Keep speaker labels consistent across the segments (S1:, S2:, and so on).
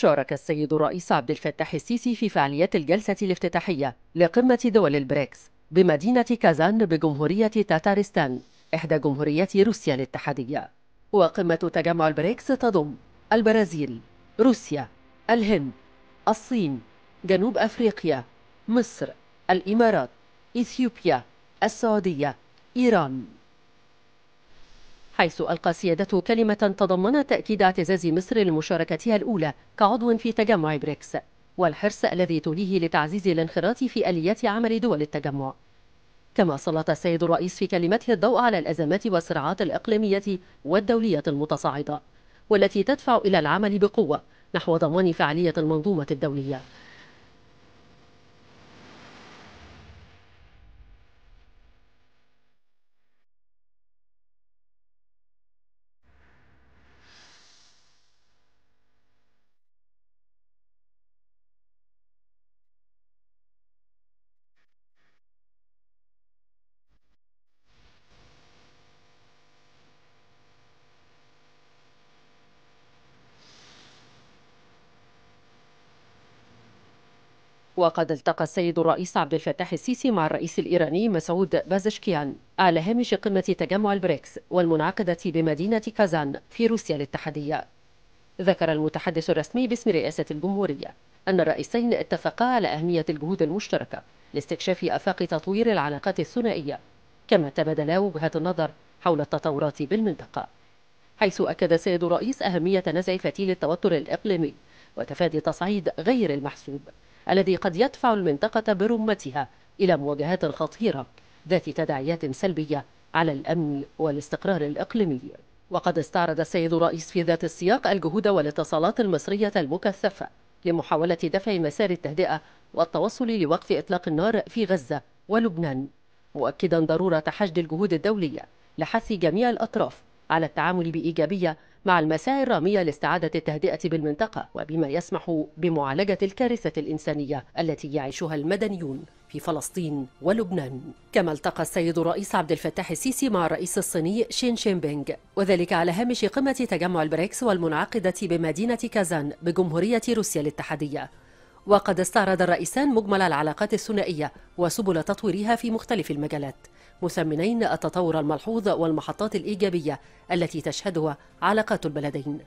S1: شارك السيد الرئيس عبد الفتاح السيسي في فعاليات الجلسة الافتتاحية لقمة دول البريكس بمدينة كازان بجمهورية تاتارستان إحدى جمهوريات روسيا الاتحادية. وقمة تجمع البريكس تضم البرازيل روسيا الهند الصين جنوب أفريقيا مصر الإمارات إثيوبيا السعودية إيران. حيث ألقى سيادته كلمة تضمنت تأكيد اعتزاز مصر لمشاركتها الأولى كعضو في تجمع بريكس والحرص الذي توليه لتعزيز الانخراط في آليات عمل دول التجمع. كما سلط السيد الرئيس في كلمته الضوء على الأزمات والصراعات الإقليمية والدولية المتصاعدة والتي تدفع إلى العمل بقوة نحو ضمان فعالية المنظومة الدولية. وقد التقى السيد الرئيس عبد الفتاح السيسي مع الرئيس الإيراني مسعود بازشكيان. على هامش قمة تجمع البريكس والمنعقدة بمدينة كازان في روسيا الاتحادية. ذكر المتحدث الرسمي باسم رئاسة الجمهورية أن الرئيسين اتفقا على أهمية الجهود المشتركة لاستكشاف آفاق تطوير العلاقات الثنائية كما تبادلا وجهات النظر حول التطورات بالمنطقة. حيث أكد السيد الرئيس أهمية نزع فتيل التوتر الإقليمي وتفادي تصعيد غير المحسوب. الذي قد يدفع المنطقة برمتها إلى مواجهات خطيرة ذات تداعيات سلبية على الأمن والاستقرار الإقليمي. وقد استعرض السيد الرئيس في ذات السياق الجهود والاتصالات المصرية المكثفة لمحاولة دفع مسار التهدئة والتوصل لوقف إطلاق النار في غزة ولبنان. مؤكدا ضرورة حشد الجهود الدولية لحث جميع الأطراف على التعامل بإيجابية مع المساعي الرامية لاستعادة التهدئة بالمنطقة وبما يسمح بمعالجة الكارثة الإنسانية التي يعيشها المدنيون في فلسطين ولبنان. كما التقى السيد الرئيس عبد الفتاح السيسي مع الرئيس الصيني شين شين بينغ وذلك على هامش قمة تجمع البريكس والمنعقدة بمدينة كازان بجمهورية روسيا الاتحادية. وقد استعرض الرئيسان مجمل العلاقات الثنائية وسبل تطويرها في مختلف المجالات. مثمنين التطور الملحوظ والمحطات الإيجابية التي تشهدها علاقات البلدين.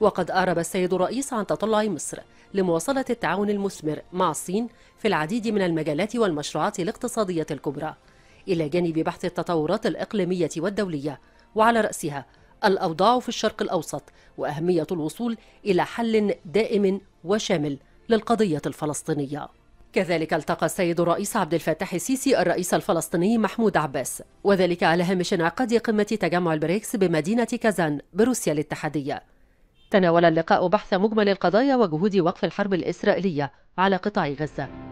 S1: وقد أعرب السيد الرئيس عن تطلع مصر لمواصلة التعاون المثمر مع الصين في العديد من المجالات والمشروعات الاقتصادية الكبرى إلى جانب بحث التطورات الإقليمية والدولية وعلى رأسها الأوضاع في الشرق الأوسط وأهمية الوصول إلى حل دائم وشامل للقضية الفلسطينية. كذلك التقى السيد الرئيس عبد الفتاح السيسي الرئيس الفلسطيني محمود عباس وذلك على هامش انعقاد قمة تجمع البريكس بمدينة كازان بروسيا الاتحادية. تناول اللقاء بحث مجمل القضايا وجهود وقف الحرب الإسرائيلية على قطاع غزة.